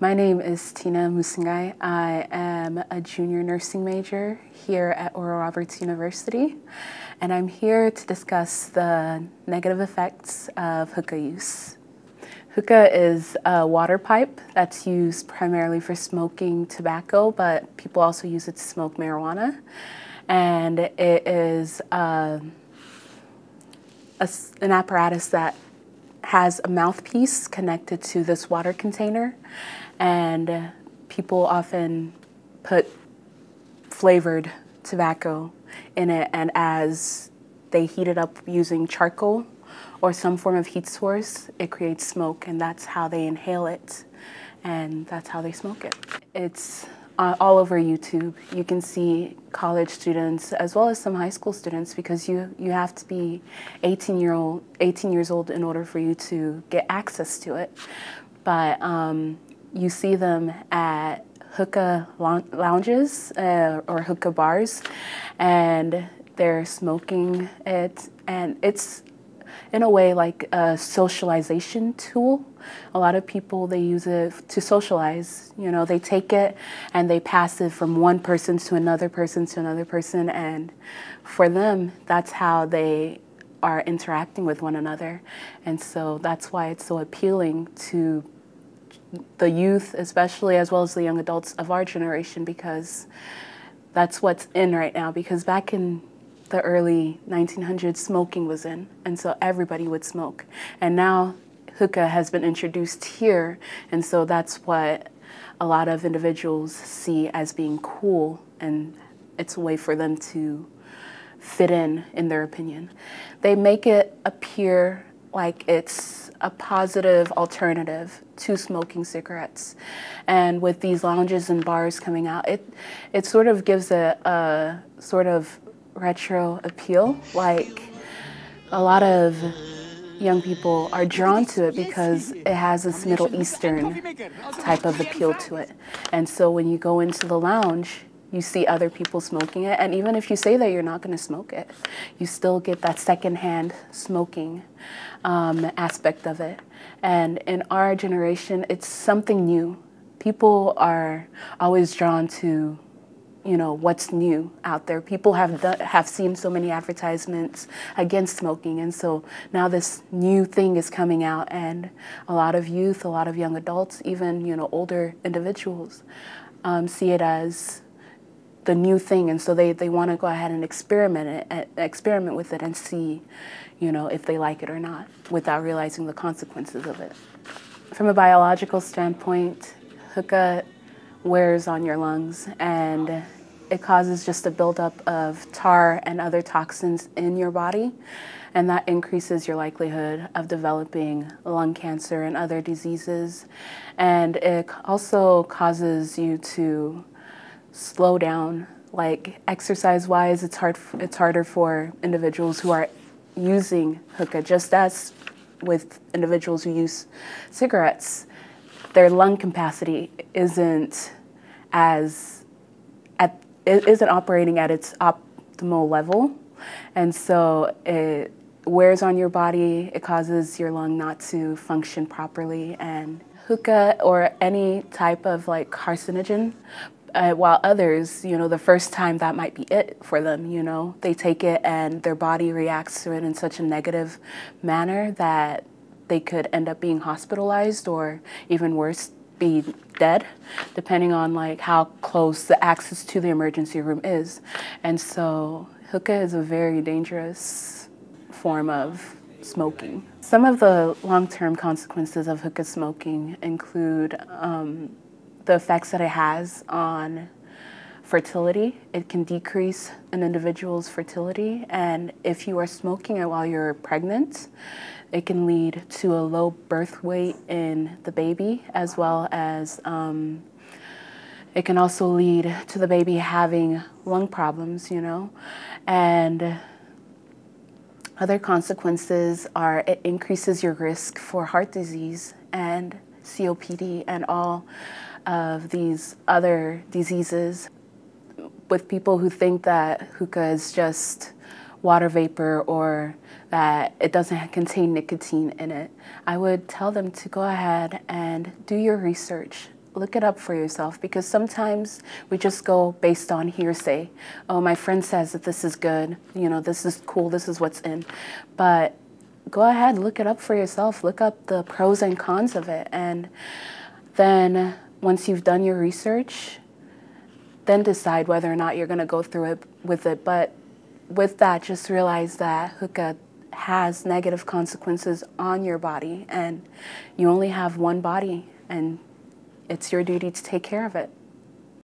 My name is Tina Musungai. I am a junior nursing major here at Oral Roberts University, and I'm here to discuss the negative effects of hookah use. Hookah is a water pipe that's used primarily for smoking tobacco, but people also use it to smoke marijuana. And it is uh, a, an apparatus that has a mouthpiece connected to this water container and people often put flavored tobacco in it and as they heat it up using charcoal or some form of heat source, it creates smoke and that's how they inhale it and that's how they smoke it. It's uh, all over YouTube. You can see college students as well as some high school students because you, you have to be 18, year old, 18 years old in order for you to get access to it. But um, you see them at hookah lounges uh, or hookah bars, and they're smoking it, and it's in a way like a socialization tool. A lot of people they use it to socialize. You know, they take it and they pass it from one person to another person to another person, and for them, that's how they are interacting with one another. And so that's why it's so appealing to the youth, especially as well as the young adults of our generation, because that's what's in right now. Because back in the early 1900s, smoking was in, and so everybody would smoke. And now hookah has been introduced here, and so that's what a lot of individuals see as being cool, and it's a way for them to fit in, in their opinion. They make it appear like it's a positive alternative to smoking cigarettes. And with these lounges and bars coming out, it, it sort of gives a, a sort of retro appeal. Like a lot of young people are drawn to it because it has this Middle Eastern type of appeal to it. And so when you go into the lounge, you see other people smoking it. And even if you say that you're not going to smoke it, you still get that secondhand smoking um, aspect of it. And in our generation, it's something new. People are always drawn to you know what's new out there. People have done, have seen so many advertisements against smoking, and so now this new thing is coming out, and a lot of youth, a lot of young adults, even you know older individuals, um, see it as the new thing, and so they, they want to go ahead and experiment it, eh, experiment with it, and see, you know, if they like it or not, without realizing the consequences of it. From a biological standpoint, hookah wears on your lungs, and it causes just a buildup of tar and other toxins in your body, and that increases your likelihood of developing lung cancer and other diseases. And it also causes you to slow down. Like exercise wise, it's hard. It's harder for individuals who are using hookah, just as with individuals who use cigarettes. Their lung capacity isn't as at isn't operating at its optimal level, and so it wears on your body. It causes your lung not to function properly, and hookah or any type of like carcinogen uh, while others, you know, the first time that might be it for them, you know, they take it and their body reacts to it in such a negative manner that they could end up being hospitalized or even worse, be dead, depending on like how close the access to the emergency room is. And so hookah is a very dangerous form of smoking. Some of the long-term consequences of hookah smoking include um, the effects that it has on fertility. It can decrease an individual's fertility, and if you are smoking it while you're pregnant, it can lead to a low birth weight in the baby, as well as um, it can also lead to the baby having lung problems, you know, and other consequences are it increases your risk for heart disease and COPD and all of these other diseases with people who think that hookah is just water vapor or that it doesn't contain nicotine in it, I would tell them to go ahead and do your research. look it up for yourself because sometimes we just go based on hearsay. Oh, my friend says that this is good, you know, this is cool, this is what's in. But go ahead, look it up for yourself. Look up the pros and cons of it. And then once you've done your research, then decide whether or not you're going to go through it with it. But with that, just realize that hookah has negative consequences on your body, and you only have one body, and it's your duty to take care of it.